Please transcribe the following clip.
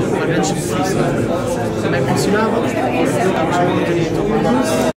não precisa. Também funcionava, estávamos muito